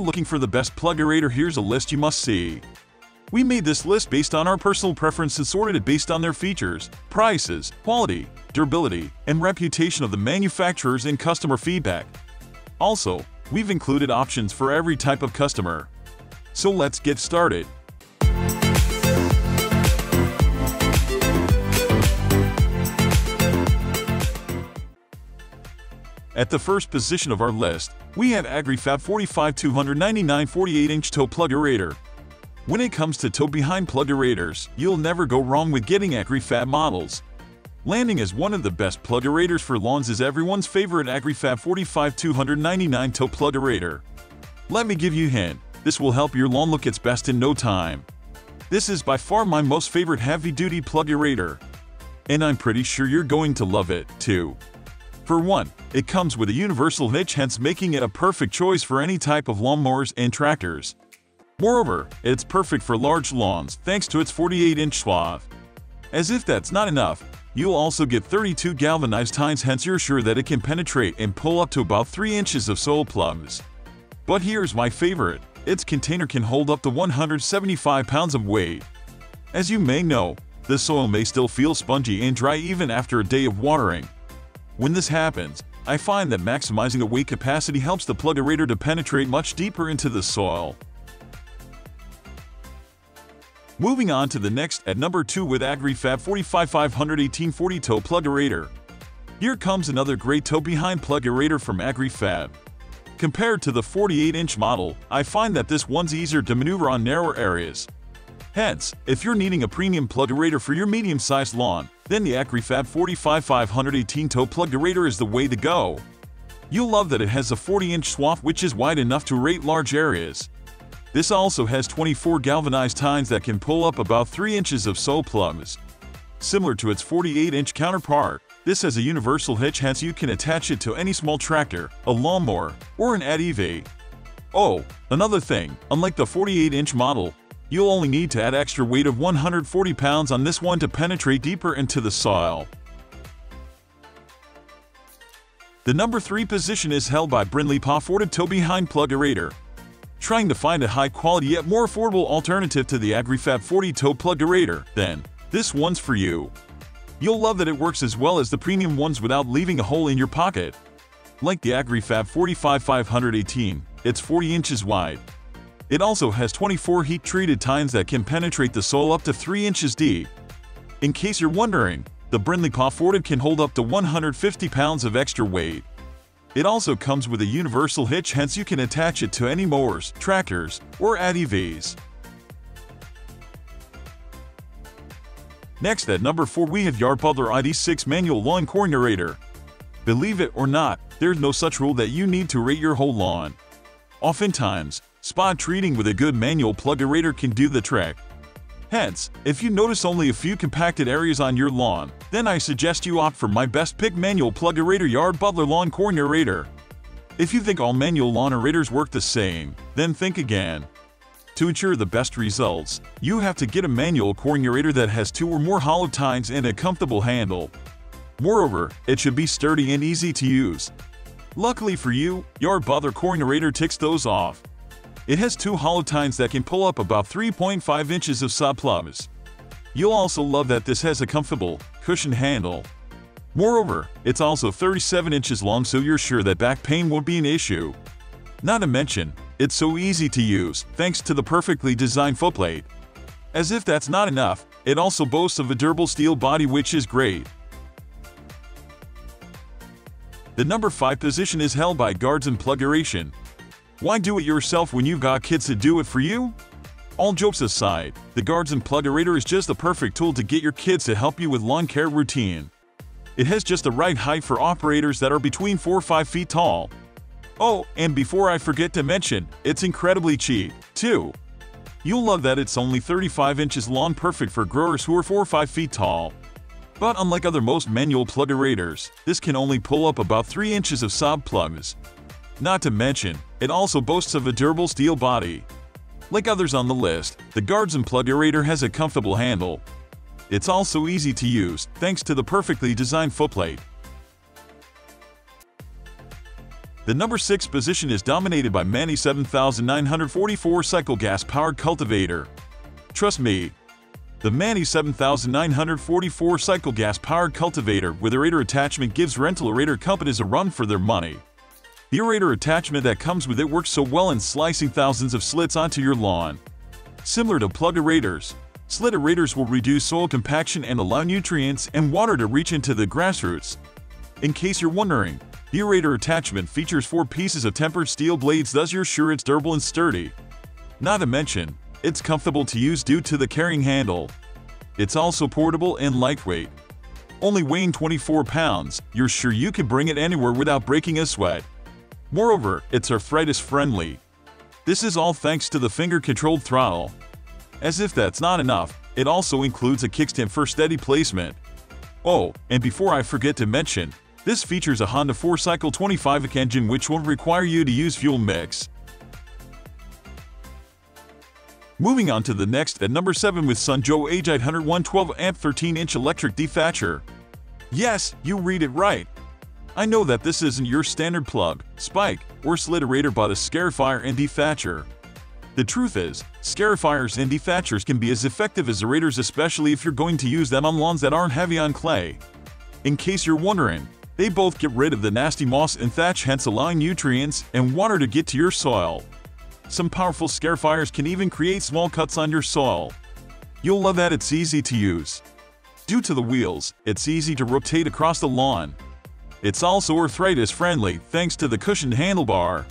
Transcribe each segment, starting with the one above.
looking for the best plug aerator, here's a list you must see. We made this list based on our personal preferences sorted it based on their features, prices, quality, durability, and reputation of the manufacturers and customer feedback. Also, we've included options for every type of customer. So let's get started. At the first position of our list, we have Agri-Fab 45 299 48-inch tow plug aerator. When it comes to tow behind plug aerators, you'll never go wrong with getting Agri-Fab models. Landing as one of the best plug aerators for lawns is everyone's favorite Agri-Fab 45 299 tow plug aerator. Let me give you a hint, this will help your lawn look its best in no time. This is by far my most favorite heavy-duty plug aerator. And I'm pretty sure you're going to love it, too. For one, it comes with a universal hitch hence making it a perfect choice for any type of lawnmowers and tractors. Moreover, it's perfect for large lawns thanks to its 48-inch swath. As if that's not enough, you'll also get 32 galvanized tines hence you're sure that it can penetrate and pull up to about 3 inches of soil plugs. But here's my favorite, its container can hold up to 175 pounds of weight. As you may know, the soil may still feel spongy and dry even after a day of watering. When this happens, I find that maximizing the weight capacity helps the plug aerator to penetrate much deeper into the soil. Moving on to the next at number 2 with Agri-Fab 45518 40 tow plug aerator. Here comes another great tow behind plug aerator from Agri-Fab. Compared to the 48-inch model, I find that this one's easier to maneuver on narrower areas. Hence, if you're needing a premium plug aerator for your medium-sized lawn, then the Agri-Fab 45518 tow plug aerator is the way to go. You'll love that it has a 40-inch swath which is wide enough to rate large areas. This also has 24 galvanized tines that can pull up about 3 inches of soil plugs. Similar to its 48-inch counterpart, this has a universal hitch hence you can attach it to any small tractor, a lawnmower, or an ATV. Oh, another thing, unlike the 48-inch model, You'll only need to add extra weight of 140 pounds on this one to penetrate deeper into the soil. The number 3 position is held by Brinly Pawford Tow Behind Plug Aerator. Trying to find a high-quality yet more affordable alternative to the Agri-Fab 40 Tow Plug Aerator, then, this one's for you. You'll love that it works as well as the premium ones without leaving a hole in your pocket. Like the Agri-Fab 45518, it's 40 inches wide, it also has 24 heat-treated tines that can penetrate the soil up to 3 inches deep. In case you're wondering, the Brinly Pawford can hold up to 150 pounds of extra weight. It also comes with a universal hitch hence you can attach it to any mowers, tractors, or ATVs. Next at number 4 we have Yard Butler ID6 Manual Lawn Coring Aerator. Believe it or not, there's no such rule that you need to rate your whole lawn. Oftentimes, Spot treating with a good manual plug aerator can do the trick. Hence, if you notice only a few compacted areas on your lawn, then I suggest you opt for my best pick manual plug aerator Yard Butler Lawn Coring Aerator. If you think all manual lawn aerators work the same, then think again. To ensure the best results, you have to get a manual coring aerator that has two or more hollow tines and a comfortable handle. Moreover, it should be sturdy and easy to use. Luckily for you, Yard Butler Coring Aerator ticks those off. It has two hollow tines that can pull up about 3.5 inches of subplus. You'll also love that this has a comfortable, cushioned handle. Moreover, it's also 37 inches long so you're sure that back pain won't be an issue. Not to mention, it's so easy to use thanks to the perfectly designed footplate. As if that's not enough, it also boasts of a durable steel body which is great. The number 5 position is held by Gardzen Plug Aeration, why do it yourself when you've got kids to do it for you? All jokes aside, the Gardzen Plug Aerator is just the perfect tool to get your kids to help you with lawn care routine. It has just the right height for operators that are between 4 or 5 feet tall. Oh, and before I forget to mention, it's incredibly cheap, too. You'll love that it's only 35 inches long perfect for growers who are 4 or 5 feet tall. But unlike other most manual plug aerators, this can only pull up about 3 inches of sob plugs. Not to mention, it also boasts of a durable steel body. Like others on the list, the Gardzen Plug Aerator has a comfortable handle. It's also easy to use, thanks to the perfectly designed footplate. The number 6 position is dominated by Mantis 7944 cycle gas-powered cultivator. Trust me, the Mantis 7944 cycle gas-powered cultivator with aerator attachment gives rental aerator companies a run for their money. The aerator attachment that comes with it works so well in slicing thousands of slits onto your lawn. Similar to plug aerators, slit aerators will reduce soil compaction and allow nutrients and water to reach into the grassroots. In case you're wondering, the aerator attachment features four pieces of tempered steel blades thus you're sure it's durable and sturdy. Not to mention, it's comfortable to use due to the carrying handle. It's also portable and lightweight. Only weighing 24 pounds, you're sure you can bring it anywhere without breaking a sweat. Moreover, it's arthritis-friendly. This is all thanks to the finger-controlled throttle. As if that's not enough, it also includes a kickstand for steady placement. Oh, and before I forget to mention, this features a Honda 4-cycle 25 engine which won't require you to use fuel mix. Moving on to the next at number 7 with Sun Joe Age800 112 amp 13-inch electric dethatcher. Yes, you read it right. I know that this isn't your standard plug, spike, or slit aerator but a scarifier and dethatcher. The truth is, scarifiers and dethatchers can be as effective as aerators especially if you're going to use them on lawns that aren't heavy on clay. In case you're wondering, they both get rid of the nasty moss and thatch hence allowing nutrients and water to get to your soil. Some powerful scarifiers can even create small cuts on your soil. You'll love that it's easy to use. Due to the wheels, it's easy to rotate across the lawn. It's also arthritis-friendly thanks to the cushioned handlebar.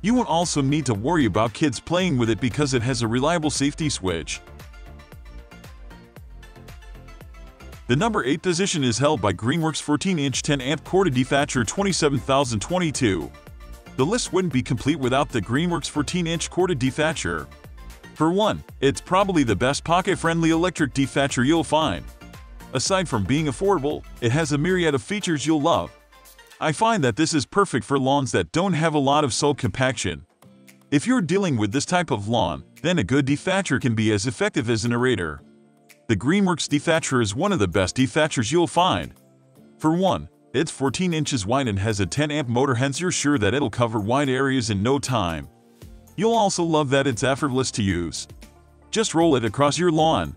You won't also need to worry about kids playing with it because it has a reliable safety switch. The number 8 position is held by Greenworks 14-inch 10-amp Corded Dethatcher 27022. The list wouldn't be complete without the Greenworks 14-inch Corded Dethatcher. For one, it's probably the best pocket-friendly electric dethatcher you'll find. Aside from being affordable, it has a myriad of features you'll love. I find that this is perfect for lawns that don't have a lot of soil compaction. If you're dealing with this type of lawn, then a good dethatcher can be as effective as an aerator. The Greenworks dethatcher is one of the best dethatchers you'll find. For one, it's 14 inches wide and has a 10 amp motor hence you're sure that it'll cover wide areas in no time. You'll also love that it's effortless to use. Just roll it across your lawn.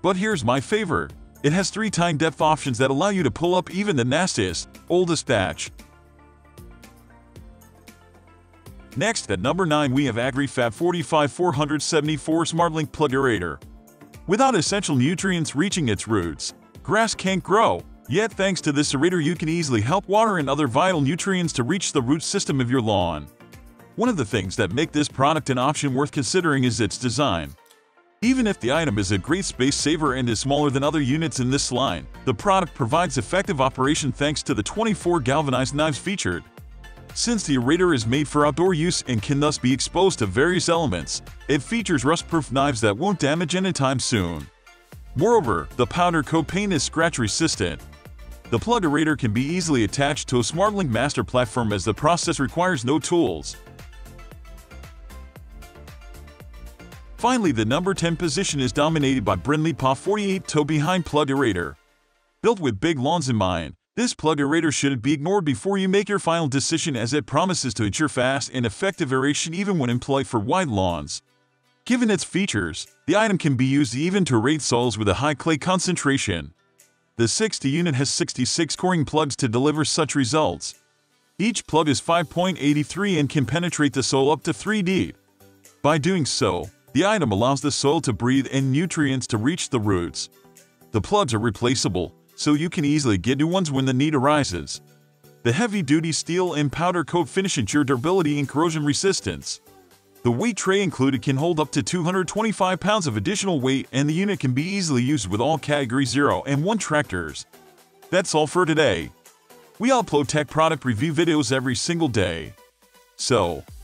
But here's my favorite. It has three tine depth options that allow you to pull up even the nastiest, oldest thatch. Next, at number 9 we have Agri-Fab 45474 SmartLink Plug Aerator. Without essential nutrients reaching its roots, grass can't grow. Yet thanks to this aerator you can easily help water and other vital nutrients to reach the root system of your lawn. One of the things that make this product an option worth considering is its design. Even if the item is a great space saver and is smaller than other units in this line, the product provides effective operation thanks to the 24 galvanized knives featured. Since the aerator is made for outdoor use and can thus be exposed to various elements, it features rust-proof knives that won't damage anytime soon. Moreover, the powder coat paint is scratch-resistant, the plug aerator can be easily attached to a SmartLink master platform as the process requires no tools. Finally, the number 10 position is dominated by Brinly PA 48 tow behind plug aerator. Built with big lawns in mind, this plug aerator shouldn't be ignored before you make your final decision as it promises to ensure fast and effective aeration even when employed for wide lawns. Given its features, the item can be used even to aerate soils with a high clay concentration. The 60 unit has 66 coring plugs to deliver such results. Each plug is 5.83 and can penetrate the soil up to 3 deep. By doing so, the item allows the soil to breathe and nutrients to reach the roots. The plugs are replaceable, so you can easily get new ones when the need arises. The heavy-duty steel and powder coat finish ensure durability and corrosion resistance. The weight tray included can hold up to 225 pounds of additional weight and the unit can be easily used with all Category 0 and 1 tractors. That's all for today. We upload tech product review videos every single day. So,